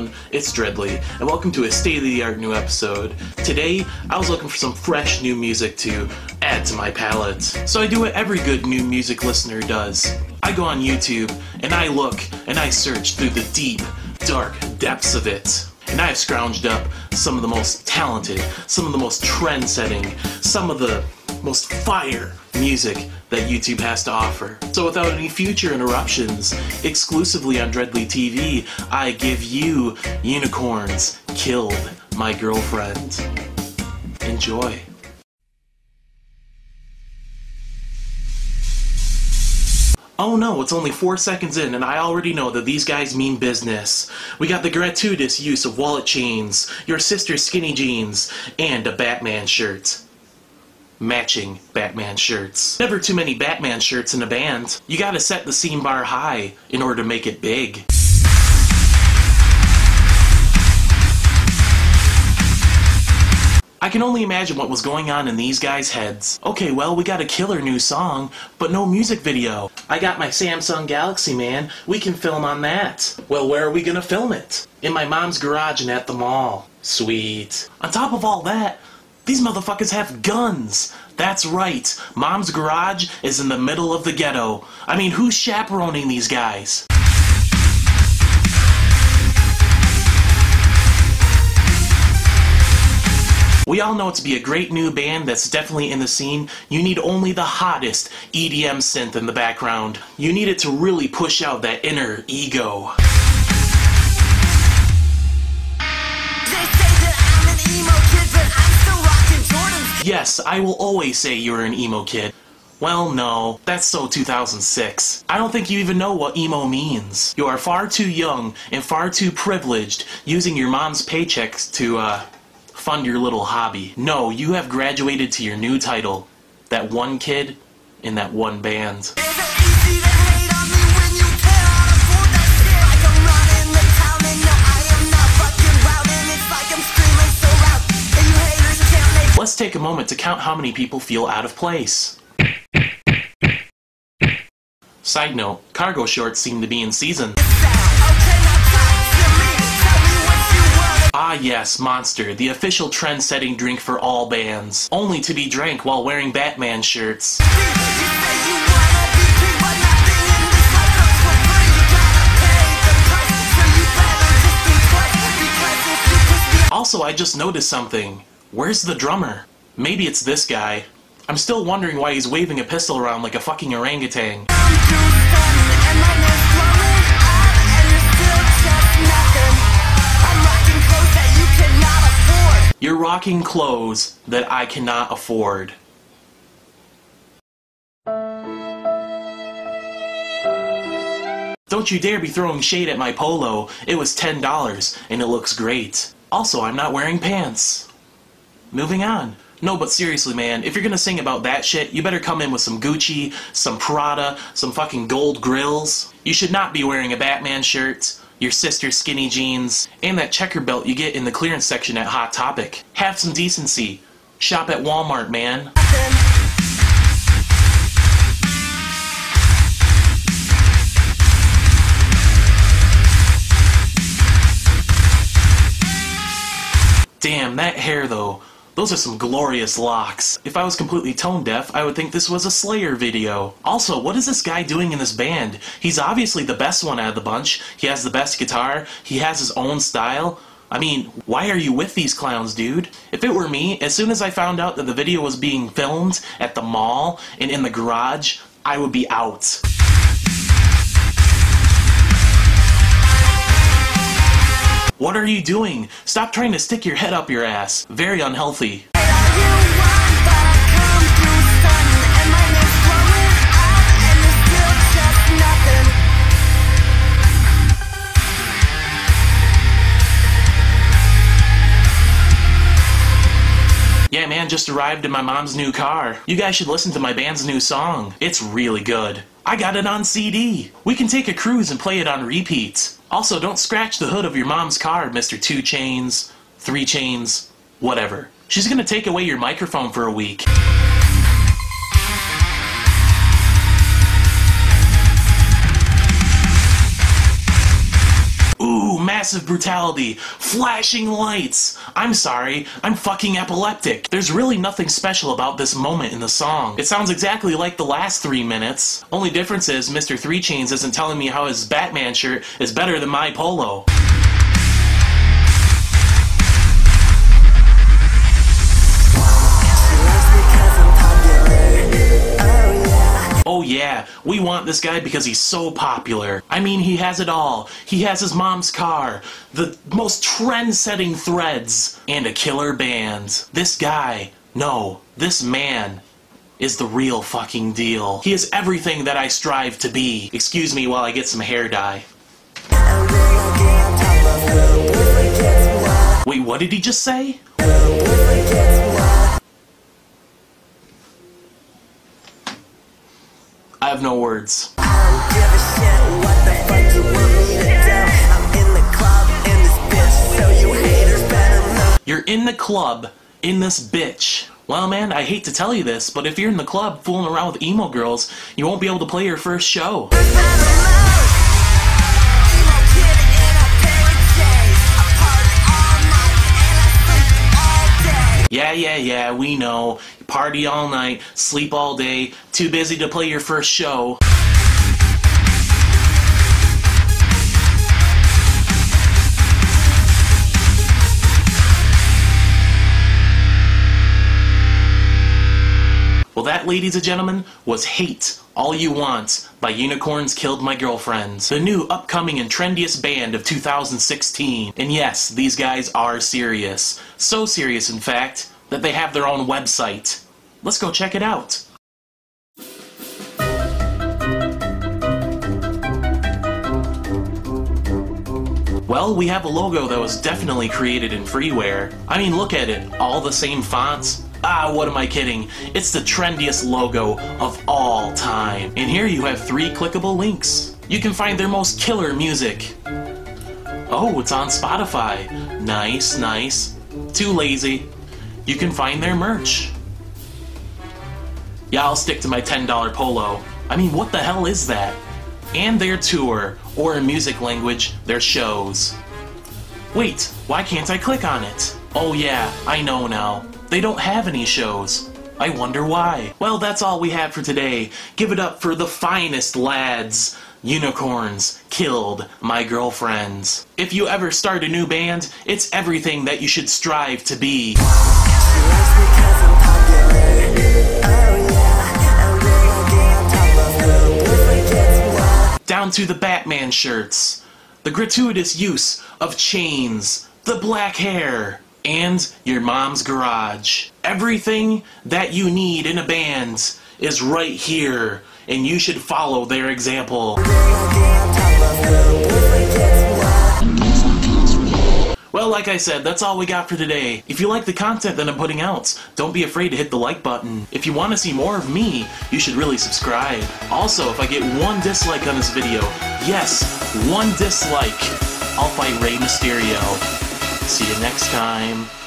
everyone, it's Dreadly, and welcome to a state-of-the-art new episode. Today, I was looking for some fresh new music to add to my palette. So I do what every good new music listener does. I go on YouTube, and I look, and I search through the deep, dark depths of it. And I have scrounged up some of the most talented, some of the most trend-setting, some of the most fire music that YouTube has to offer. So without any future interruptions, exclusively on Dreadly TV, I give you Unicorns Killed My Girlfriend. Enjoy. Oh no, it's only four seconds in and I already know that these guys mean business. We got the gratuitous use of wallet chains, your sister's skinny jeans, and a Batman shirt matching Batman shirts. Never too many Batman shirts in a band. You gotta set the scene bar high in order to make it big. I can only imagine what was going on in these guys' heads. Okay, well, we got a killer new song, but no music video. I got my Samsung Galaxy, man. We can film on that. Well, where are we gonna film it? In my mom's garage and at the mall. Sweet. On top of all that, these motherfuckers have guns! That's right, Mom's garage is in the middle of the ghetto. I mean, who's chaperoning these guys? We all know to be a great new band that's definitely in the scene, you need only the hottest EDM synth in the background. You need it to really push out that inner ego. Yes, I will always say you're an emo kid. Well, no, that's so 2006. I don't think you even know what emo means. You are far too young and far too privileged using your mom's paychecks to, uh, fund your little hobby. No, you have graduated to your new title. That one kid in that one band. Let's take a moment to count how many people feel out of place. Side note, cargo shorts seem to be in season. Ah yes, Monster, the official trend-setting drink for all bands. Only to be drank while wearing Batman shirts. Also, I just noticed something. Where's the drummer? Maybe it's this guy. I'm still wondering why he's waving a pistol around like a fucking orangutan. You're rocking clothes that I cannot afford. Don't you dare be throwing shade at my polo. It was $10 and it looks great. Also, I'm not wearing pants. Moving on. No, but seriously, man, if you're gonna sing about that shit, you better come in with some Gucci, some Prada, some fucking gold grills. You should not be wearing a Batman shirt, your sister's skinny jeans, and that checker belt you get in the clearance section at Hot Topic. Have some decency. Shop at Walmart, man. Damn, that hair though. Those are some glorious locks. If I was completely tone deaf, I would think this was a Slayer video. Also, what is this guy doing in this band? He's obviously the best one out of the bunch. He has the best guitar. He has his own style. I mean, why are you with these clowns, dude? If it were me, as soon as I found out that the video was being filmed at the mall and in the garage, I would be out. What are you doing? Stop trying to stick your head up your ass. Very unhealthy. Just arrived in my mom's new car. You guys should listen to my band's new song. It's really good. I got it on CD. We can take a cruise and play it on repeat. Also, don't scratch the hood of your mom's car, Mr. Two Chains, Three Chains, whatever. She's gonna take away your microphone for a week. Massive brutality, flashing lights. I'm sorry, I'm fucking epileptic. There's really nothing special about this moment in the song. It sounds exactly like the last three minutes. Only difference is Mr. Three Chains isn't telling me how his Batman shirt is better than my polo. We want this guy because he's so popular. I mean, he has it all. He has his mom's car, the most trend-setting threads, and a killer band. This guy, no, this man, is the real fucking deal. He is everything that I strive to be. Excuse me while I get some hair dye. Wait, what did he just say? Have no words. You're in the club in this bitch. Well, man, I hate to tell you this, but if you're in the club fooling around with emo girls, you won't be able to play your first show. Yeah, yeah, yeah, we know. Party all night, sleep all day, too busy to play your first show. Well, that, ladies and gentlemen, was Hate All You Want by Unicorns Killed My Girlfriend, the new upcoming and trendiest band of 2016. And yes, these guys are serious. So serious, in fact, that they have their own website. Let's go check it out. Well, we have a logo that was definitely created in freeware. I mean, look at it. All the same fonts. Ah, what am I kidding? It's the trendiest logo of all time. And here you have three clickable links. You can find their most killer music. Oh, it's on Spotify. Nice, nice. Too lazy. You can find their merch. Yeah, I'll stick to my $10 polo. I mean, what the hell is that? And their tour, or in music language, their shows. Wait, why can't I click on it? Oh yeah, I know now. They don't have any shows. I wonder why. Well, that's all we have for today. Give it up for the finest lads. Unicorns killed my girlfriends. If you ever start a new band, it's everything that you should strive to be. Down to the Batman shirts, the gratuitous use of chains, the black hair, and your mom's garage. Everything that you need in a band is right here, and you should follow their example. Well, like I said, that's all we got for today. If you like the content that I'm putting out, don't be afraid to hit the like button. If you want to see more of me, you should really subscribe. Also, if I get one dislike on this video, yes, one dislike, I'll fight Rey Mysterio. See you next time.